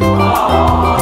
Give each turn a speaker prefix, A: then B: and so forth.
A: Oh.